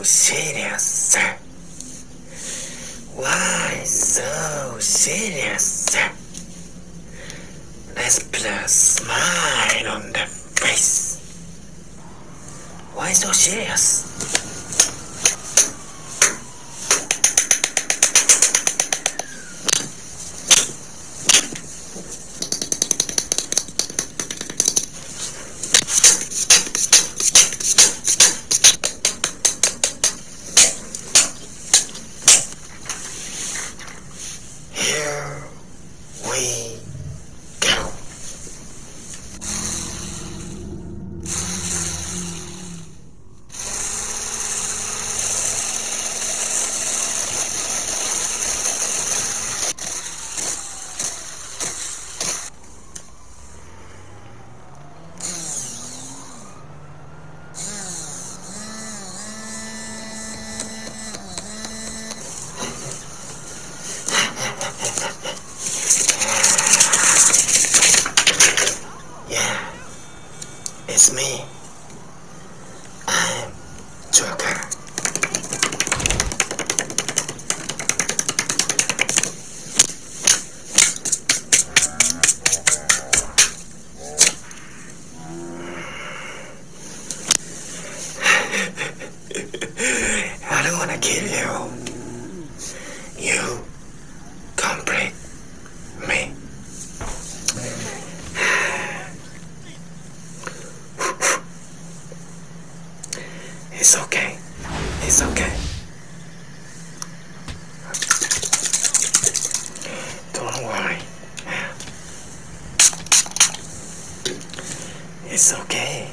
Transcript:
so serious? Why so serious? Let's put a smile on the face. Why so serious? We me. I'm Joker. I don't wanna kill you. You It's okay. It's okay. Don't worry. It's okay.